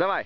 Давай.